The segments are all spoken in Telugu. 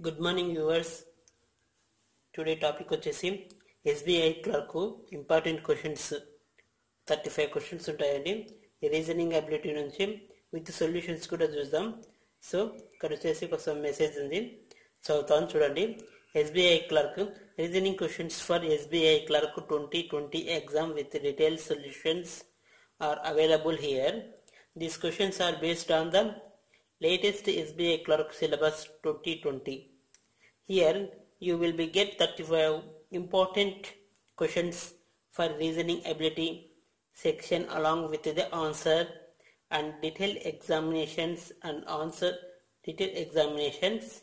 Good morning viewers today topic వచ్చేసి SBI clerk important questions thirty five questions ఉంటాయండి. రీజనింగ్ అబిలిటీ నుంచి విత్ సొల్యూషన్స్ కూడా చూద్దాం. సో ఇక్కడ వచ్చేసి ఒక మెసేజ్ ఉంది. చదువుతాను చూడండి. SBI clerk reasoning questions for SBI clerk twenty twenty exam with detail solutions are available here these questions are based on the latest SBA clerk syllabus 2020. Here you will be get 35 important questions for reasoning ability section along with the answer and detailed examinations and answer detailed examinations.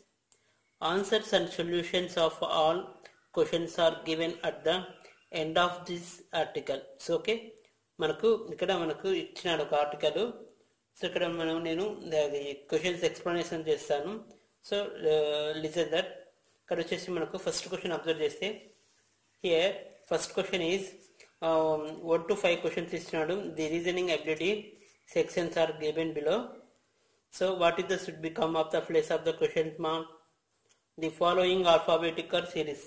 Answers and solutions of all questions are given at the end of this article. So okay. మనకు ఇక్కడ మనకు ఇచ్చిన ఒక ఆర్టికల్ సో ఇక్కడ మనం నేను క్వశ్చన్స్ ఎక్స్ప్లెనేషన్ చేస్తాను. సో లిజన్ దట్ ఇక్కడ వచ్చేసి మనకు ఫస్ట్ క్వశ్చన్ అబ్జర్వ్ చేస్తే here first question is one to five questions ఇచ్చినాడు the reasoning ability sections are given below so what is the should become of the place of the question mark the following alphabetical series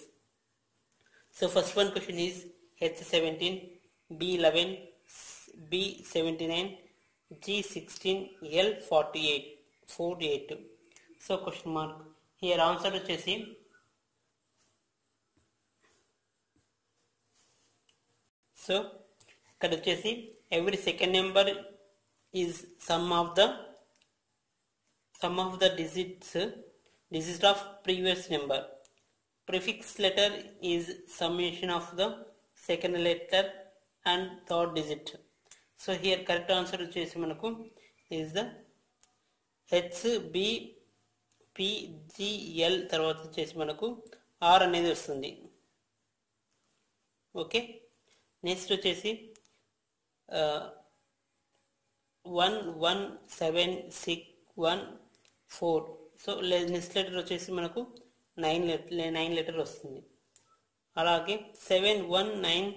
so first one question is H seventeen B eleven B seventy nine G sixteen L forty eight four eight so question mark here answer వచ్చేసి సో ఇక్కడ వచ్చేసి every second number is sum of the sum of the digits digit of previous number prefix letter is summation of the second letter and third digit so here correct answer వచ్చేసి మనకు ఈజ్ ద హెచ్బిపిజిఎల్ తర్వాత వచ్చేసి మనకు ఆర్ అనేది వస్తుంది. ఓకే నెక్స్ట్ వచ్చేసి one one seven six one four so next letter వచ్చేసి మనకు నైన్ లెటర్ నైన్ లెటర్ వస్తుంది. అలాగే seven one nine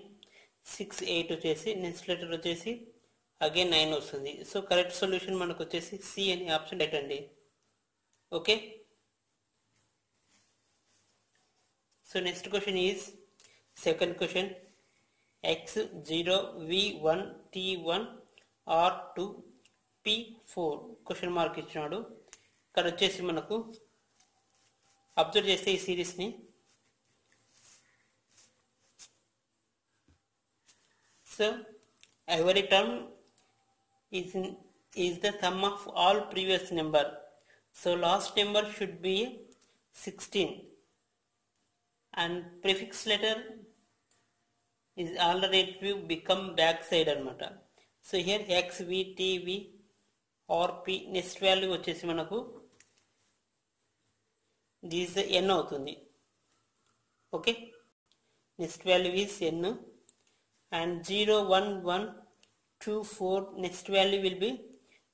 six eight వచ్చేసి నెక్స్ట్ లెటర్ వచ్చేసి అగైన్ నైన్ వస్తుంది. సో కరెక్ట్ సొల్యూషన్ మనకు వచ్చేసి సి అనే ఆప్షన్ పెట్టండి okay so next question is second question X zero V one T one R two P four question mark ఇచ్చినాడు. ఇక్కడ వచ్చేసి మనకు అబ్జర్వ్ చేస్తే ఈ సిరీస్ని so every term is in, is the sum of all previous number. So last number should be 16 and prefix letter is already become backside అనమాట so here X V TV R P next value వచ్చేసి మనకు దీస్ ఎన్ అవుతుంది okay next value is N and 0 1 1 two four next value will be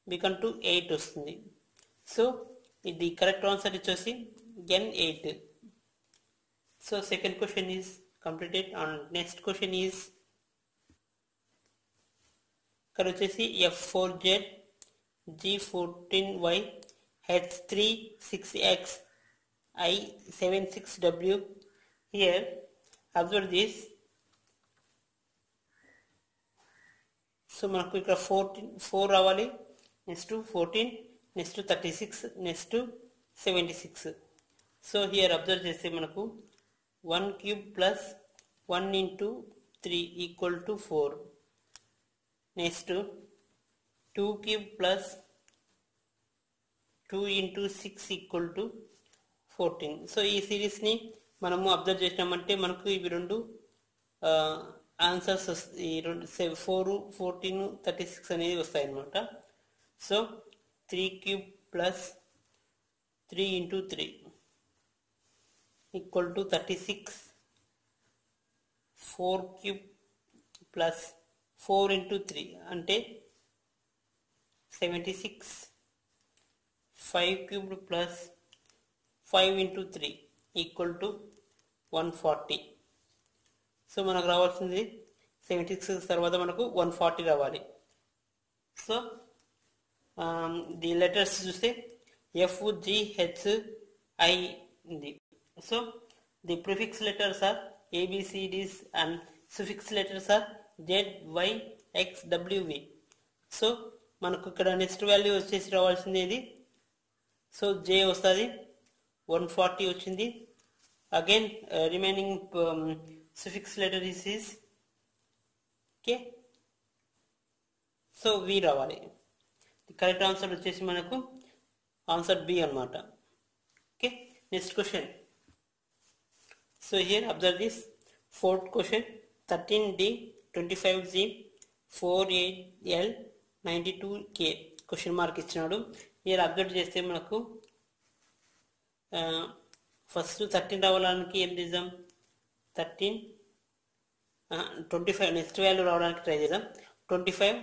become to eight వస్తుంది. సో ఇది కరెక్ట్ ఆన్సర్ వచ్చేసి N eight so second question is completed and next question is ఇక్కడ వచ్చేసి F four Z G fourteen Y H three six X I seven six W here observe this so మనకు ఇక్కడ ఫోర్టీన్ ఫోర్ రావాలి. Next fourteen next thirty six next seventy six. So here observe చేస్తే మనకు one cube plus one into three equal to four. Next two cube plus two into six equal to fourteen. So ఈ సిరీస్ని మనము అబ్జర్వ్ చేసినామంటే మనకు ఇవి రెండు ఆన్సర్స్ ఈ రెండు ఫోర్ ఫోర్టీన్ థర్టీ సిక్స్ అనేది వస్తాయి అన్నమాట so three cube plus three into three equal to thirty six. Four cube plus four into three అంటే seventy six. Five cubed plus five into three equal to one forty. So మనకు రావాల్సింది సెవెంటీ సిక్స్ తర్వాత మనకు వన్ ఫార్టీ రావాలి. సో ది లెటర్స్ చూస్తే ఎఫ్ జి ఐ ఉంది. So the prefix letters are A B C Ds and suffix letters are Z Y X W V so మనకు ఇక్కడ నెక్స్ట్ వాల్యూ వచ్చేసి రావాల్సింది ఇది సో జే వస్తుంది. వన్ ఫార్టీ వచ్చింది. Again remaining uh, suffix letter is is okay so V రావాలి. కరెక్ట్ ఆన్సర్ వచ్చేసి మనకు ఆన్సర్ బి అనమాట okay next question so here observe this fourth question thirteen D twenty five G four eight L ninety two K question mark ఇచ్చినాడు. మీరు అబ్జర్వ్ చేస్తే మనకు ఫస్ట్ థర్టీన్ రావడానికి ఏం చేద్దాం? Thirteen twenty five next value రావడానికి ట్రై చేద్దాం. ట్వంటీ ఫైవ్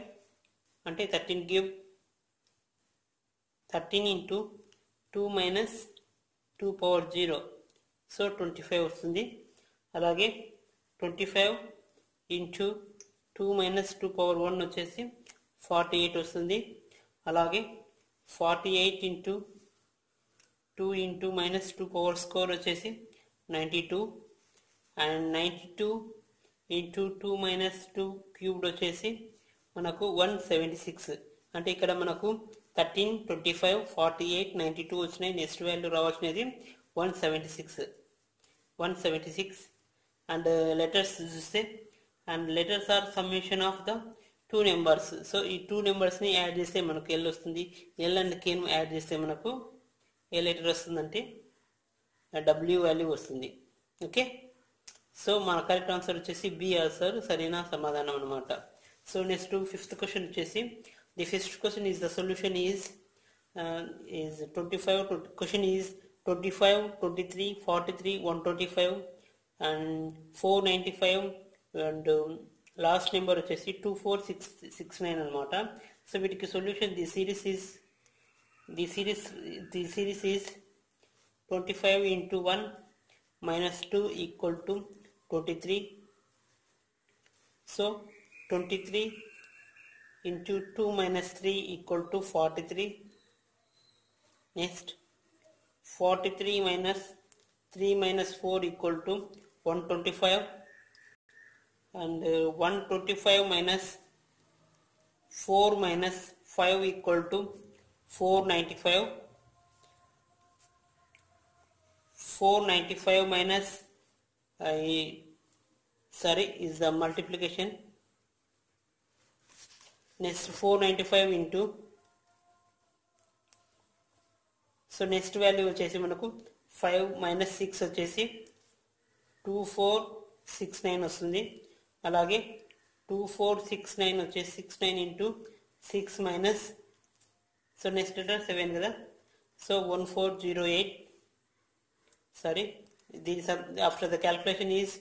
అంటే thirteen cube thirteen into two minus two power zero so twenty five వస్తుంది. అలాగే twenty five into two minus two power one వచ్చేసి ఫార్టీ ఎయిట్ వస్తుంది. అలాగే forty eight into two into minus two power square వచ్చేసి ninety two and ninety two into two minus two cubed వచ్చేసి మనకు వన్ సెవెంటీ సిక్స్. అంటే ఇక్కడ మనకు thirteen twenty five forty eight ninety two వచ్చినాయి. Next value రావాల్సినది one seventy six. One seventy six. And letters చూస్తే and letters are summation of the two numbers. So ఈ టూ నెంబర్స్ని యాడ్ చేస్తే మనకు ఎల్ వస్తుంది. ఎల్ అండ్ కేను యాడ్ చేస్తే మనకు ఏ లెటర్ వస్తుందంటే డబ్ల్యూ వాల్యూ వస్తుంది. ఓకే? సో మన కరెక్ట్ ఆన్సర్ వచ్చేసి బి ఆన్సర్ సరైన? సమాధానం అనమాట సో నెక్స్ట్ ఫిఫ్త్ క్వశ్చన్ వచ్చేసి the fifth question is the solution is is twenty five question is twenty five twenty three forty three one twenty five and four ninety five and last number వచ్చేసి two four six six nine అనమాట సో వీటికి solution the series is the series the series is twenty five into one minus two equal to 23 so 23 into 2 minus 3 equal to 43 next 43 minus 3 minus 4 equal to 125 and uh, 125 minus 4 minus 5 equal to 495 495 minus minus five equal to four ninety four ninety five minus sorry is the multiplication? Next 495 into. So next value వచ్చేసి మనకు ఫైవ్ మైనస్ సిక్స్ వచ్చేసి టూ ఫోర్ సిక్స్ నైన్ వస్తుంది. అలాగే టూ ఫోర్ సిక్స్ నైన్ వచ్చేసి six nine into six minus so next letter seven కదా. So one four zero eight sorry దీని after the calculation is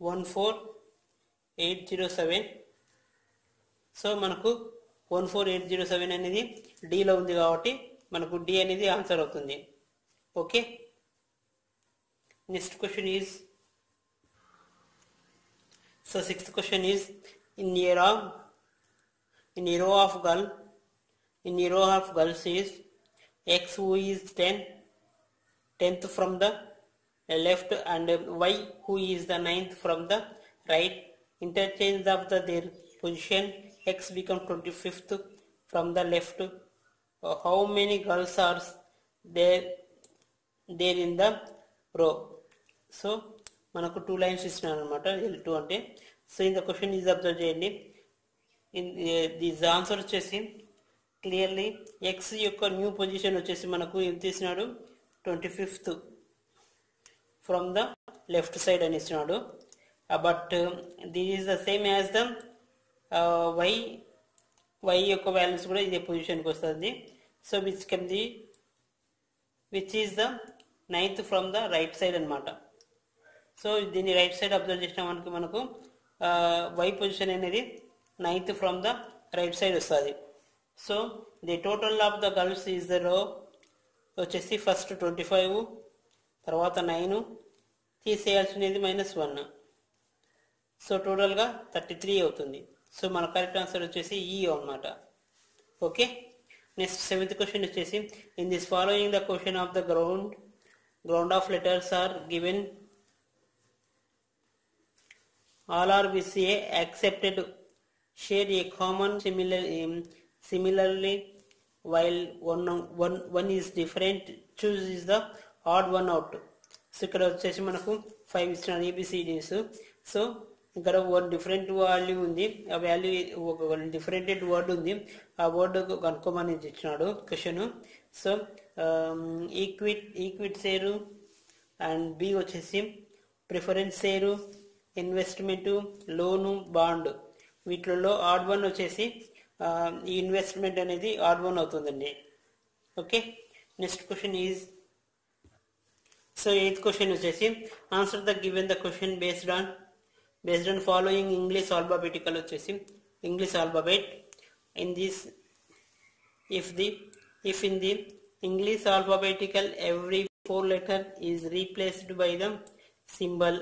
one four eight zero seven so మనకు one four eight zero seven అనేది డీలో ఉంది కాబట్టి మనకు డి అనేది ఆన్సర్ అవుతుంది. Okay next question is so sixth question is in year of in a row of girl in a row of girls is X who is ten tenth from the left and y who is the ninth from the right interchange of the their position x become 25th from the left Uh, how many girls are there there in the row so మనకు టూ లైన్స్ ఇస్తున్నాను అనమాట ఎల్ టూ అంటే సో ఇంత క్వశ్చన్ ఈజ్ అబ్జర్వ్ చేయండి దీస్ ఆన్సర్ వచ్చేసి క్లియర్లీ ఎక్స్ యొక్క న్యూ పొజిషన్ వచ్చేసి మనకు ఎంత ఇస్తున్నాడు twenty fifth from the left side అని ఇస్తున్నాడు. But this is the same as the Y Y యొక్క వాల్యూస్ కూడా ఇదే పొజిషన్కి వస్తుంది. So which can the which is the ninth from the right side అనమాట సో దీన్ని రైట్ సైడ్ అబ్జర్వ్ చేసిన మనకి మనకు వై పొజిషన్ అనేది ninth from the right side వస్తుంది. So the total of the girls is the row వచ్చేసి ఫస్ట్ ట్వంటీ ఫైవ్ తర్వాత నైన్ తీసేయాల్సినది మైనస్ వన్ సో టోటల్గా థర్టీ త్రీ అవుతుంది. సో మన కరెక్ట్ ఆన్సర్ వచ్చేసి ఈ అనమాట ఓకే నెక్స్ట్ సెవెంత్ క్వశ్చన్ వచ్చేసి in this following the question of the ground ground of letters are given all are V C A accepted share a common similar similarly while one one one is different choose is the odd one out. So ఇక్కడ వచ్చేసి మనకు ఫైవ్ ఇచ్చిన A B C Ds so ఇక్కడ వన్ డిఫరెంట్ వాల్యూ ఉంది. ఆ వాల్యూ ఒక డిఫరెంటెడ్ వర్డ్ ఉంది. ఆ వర్డ్ కనుక్కోమని ఇచ్చినాడు question so equity equity share and B వచ్చేసి preference share investment loan bond వీటిలో ఆడ్ వన్ వచ్చేసి ఈ ఇన్వెస్ట్మెంట్ అనేది ఆడ్ వన్ అవుతుందండి. Okay? Next question is so eighth question వచ్చేసి answer the given the question based on based on following English alphabetical వచ్చేసి English alphabet in this if the if in the English alphabetical every four letter is replaced by the symbol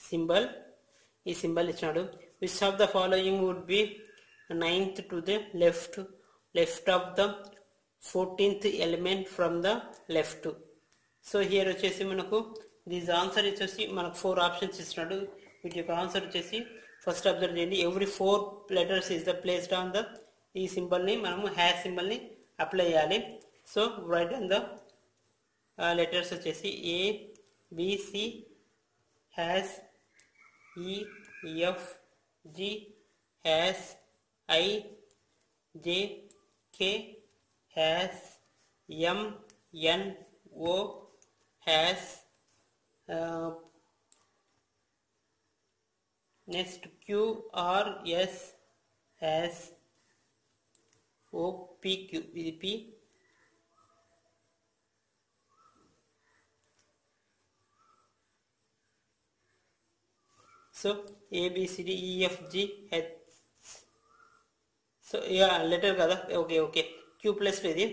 symbol ఈ సింబల్ ఇచ్చినాడు which of the following would be ninth to the left left of the fourteenth element from the left so here వచ్చేసి మనకు దీస్ ఆన్సర్ వచ్చేసి మనకు ఫోర్ ఆప్షన్స్ ఇస్తున్నాడు. వీటి యొక్క ఆన్సర్ వచ్చేసి ఫస్ట్ అబ్జర్వ్ చేయండి. Every four letters is the placed on the ఈ సింబల్ని మనము హ్యాష్ సింబల్ని అప్లై చేయాలి. So right on the letters వచ్చేసి A B C hash E F G hash I J K hash M N O has uh, next Q or has O P Q P. So A B C D E F G H. So yeah letter kada okay okay. Q plus ಇದೆ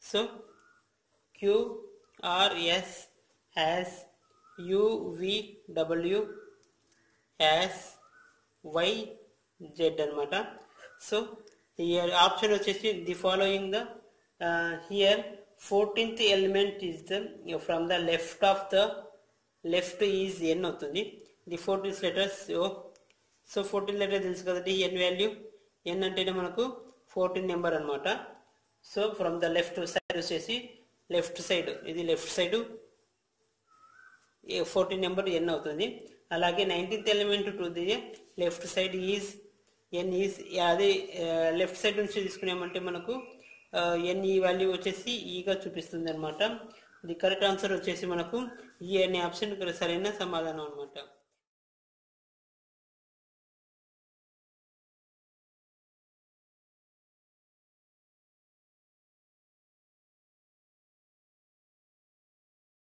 so Q RS has UVW has Y Z అనమాట సో హియర్ ఆప్షన్ వచ్చేసి the following the here fourteenth element is the from the left of the left is N అవుతుంది. The fourteenth letters so fourteen letter తెలుసు కదండి ఎన్ వాల్యూ ఎన్ అంటేనే మనకు ఫోర్టీన్ నెంబర్ అనమాట so from the left side వచ్చేసి లెఫ్ట్ సైడ్ ఇది left side. Fourteen number N అవుతుంది. అలాగే nineteenth element to the left side is N is అది లెఫ్ట్ సైడ్ నుంచి తీసుకున్నామంటే మనకు ఎన్ ఈ వాల్యూ వచ్చేసి e ఈగా చూపిస్తుంది అనమాట ది కరెక్ట్ ఆన్సర్ వచ్చేసి మనకు ఈ అనే ఆప్షన్ సరైన సమాధానం అనమాట